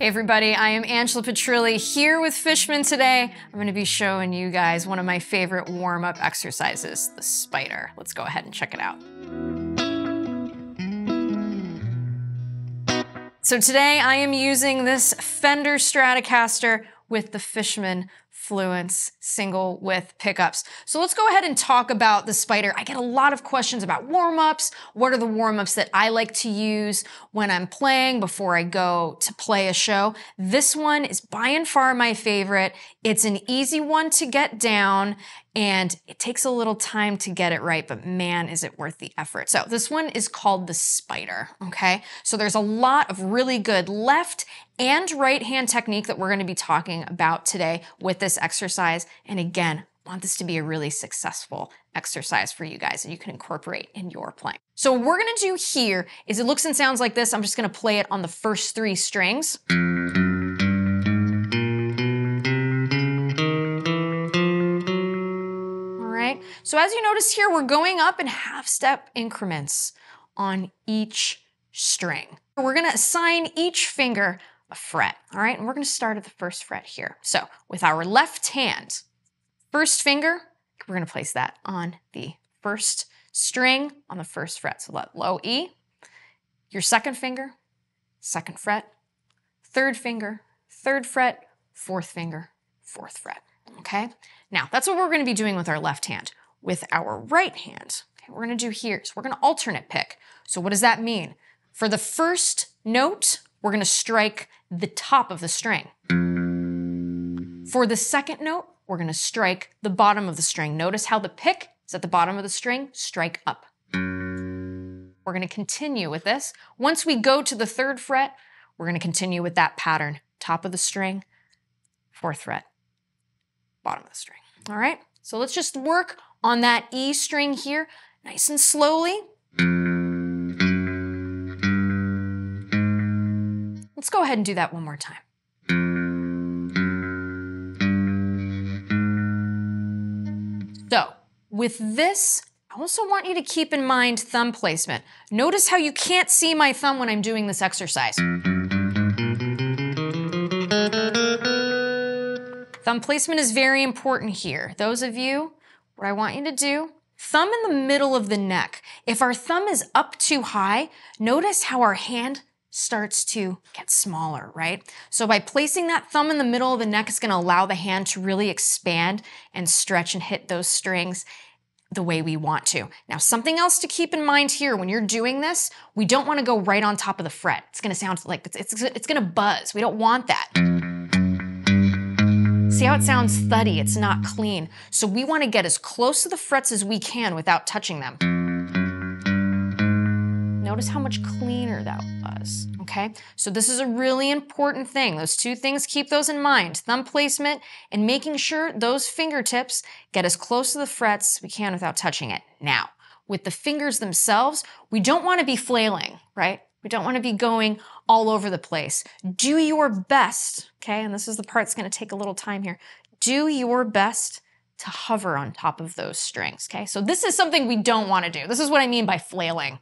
Hey everybody, I am Angela Petrilli here with Fishman today. I'm gonna be showing you guys one of my favorite warm-up exercises, the spider. Let's go ahead and check it out. So today I am using this Fender Stratocaster with the Fishman Fluence single width pickups. So let's go ahead and talk about the Spider. I get a lot of questions about warm-ups. What are the warm-ups that I like to use when I'm playing before I go to play a show? This one is by and far my favorite. It's an easy one to get down and it takes a little time to get it right, but man, is it worth the effort. So this one is called the Spider, okay? So there's a lot of really good left and right hand technique that we're gonna be talking about today with this exercise. And again, want this to be a really successful exercise for you guys that you can incorporate in your playing. So what we're gonna do here is it looks and sounds like this. I'm just gonna play it on the first three strings. All right, so as you notice here, we're going up in half step increments on each string. We're gonna assign each finger a fret, all right? And we're gonna start at the first fret here. So with our left hand, first finger, we're gonna place that on the first string on the first fret. So let low E, your second finger, second fret, third finger, third fret, fourth finger, fourth fret, okay? Now, that's what we're gonna be doing with our left hand with our right hand. Okay, we're gonna do here, so we're gonna alternate pick. So what does that mean? For the first note, we're gonna strike the top of the string. For the second note, we're gonna strike the bottom of the string. Notice how the pick is at the bottom of the string, strike up. We're gonna continue with this. Once we go to the third fret, we're gonna continue with that pattern. Top of the string, fourth fret, bottom of the string. All right, so let's just work on that E string here, nice and slowly. Let's go ahead and do that one more time. So, with this, I also want you to keep in mind thumb placement. Notice how you can't see my thumb when I'm doing this exercise. Thumb placement is very important here. Those of you what I want you to do, thumb in the middle of the neck. If our thumb is up too high, notice how our hand starts to get smaller, right? So by placing that thumb in the middle of the neck, it's gonna allow the hand to really expand and stretch and hit those strings the way we want to. Now, something else to keep in mind here when you're doing this, we don't wanna go right on top of the fret. It's gonna sound like it's, it's, it's gonna buzz. We don't want that. See how it sounds thuddy, it's not clean. So we wanna get as close to the frets as we can without touching them. Notice how much cleaner that was, okay? So this is a really important thing. Those two things, keep those in mind. Thumb placement and making sure those fingertips get as close to the frets as we can without touching it. Now, with the fingers themselves, we don't wanna be flailing, right? We don't want to be going all over the place. Do your best, okay? And this is the part that's going to take a little time here. Do your best to hover on top of those strings, okay? So this is something we don't want to do. This is what I mean by flailing.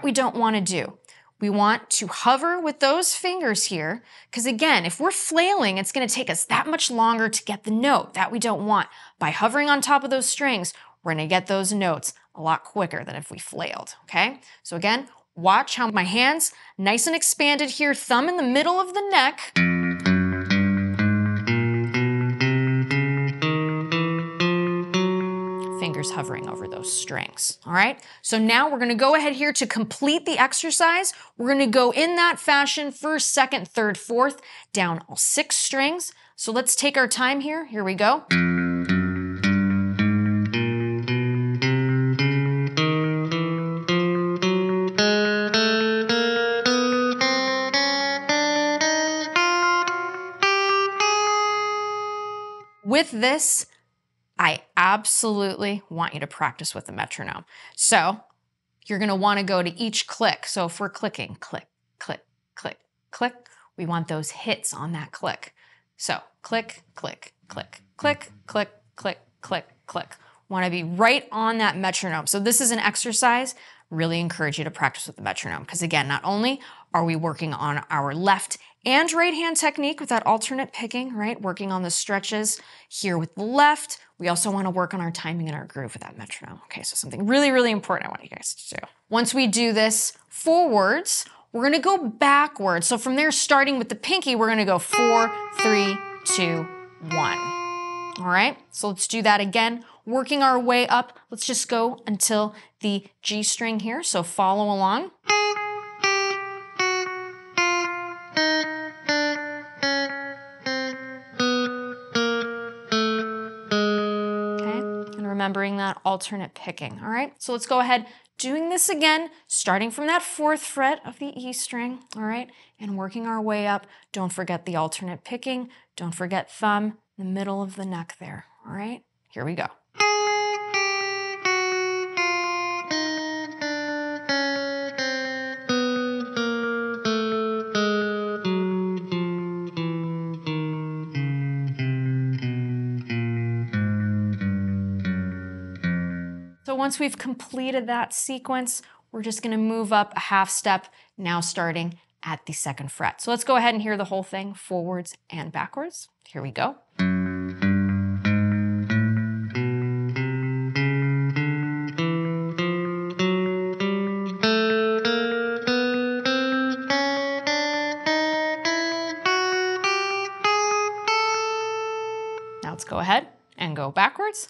That we don't want to do. We want to hover with those fingers here, because again, if we're flailing, it's going to take us that much longer to get the note. That we don't want. By hovering on top of those strings, we're going to get those notes a lot quicker than if we flailed, okay? So again, watch how my hands nice and expanded here, thumb in the middle of the neck. Fingers hovering over those strings, all right? So now we're gonna go ahead here to complete the exercise. We're gonna go in that fashion, first, second, third, fourth, down all six strings. So let's take our time here. Here we go. With this, absolutely want you to practice with the metronome. So you're gonna wanna go to each click. So if we're clicking, click, click, click, click, we want those hits on that click. So click, click, click, click, click, click, click, click. Wanna be right on that metronome. So this is an exercise really encourage you to practice with the metronome. Because again, not only are we working on our left and right hand technique with that alternate picking, right? Working on the stretches here with the left. We also want to work on our timing and our groove with that metronome. Okay, so something really, really important I want you guys to do. Once we do this forwards, we're gonna go backwards. So from there, starting with the pinky, we're gonna go four, three, two, one. All right, so let's do that again. Working our way up, let's just go until the G string here. So follow along. Remembering that alternate picking, all right? So let's go ahead, doing this again, starting from that fourth fret of the E string, all right? And working our way up. Don't forget the alternate picking. Don't forget thumb, the middle of the neck there, all right? Here we go. Once we've completed that sequence, we're just gonna move up a half step, now starting at the second fret. So let's go ahead and hear the whole thing forwards and backwards. Here we go. Now let's go ahead and go backwards.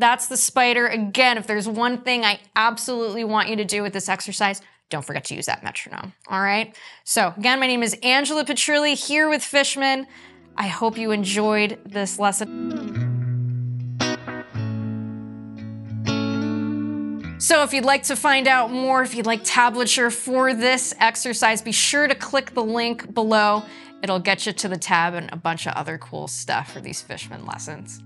That's the spider. Again, if there's one thing I absolutely want you to do with this exercise, don't forget to use that metronome. All right. So again, my name is Angela Petrilli here with Fishman. I hope you enjoyed this lesson. So if you'd like to find out more, if you'd like tablature for this exercise, be sure to click the link below. It'll get you to the tab and a bunch of other cool stuff for these Fishman lessons.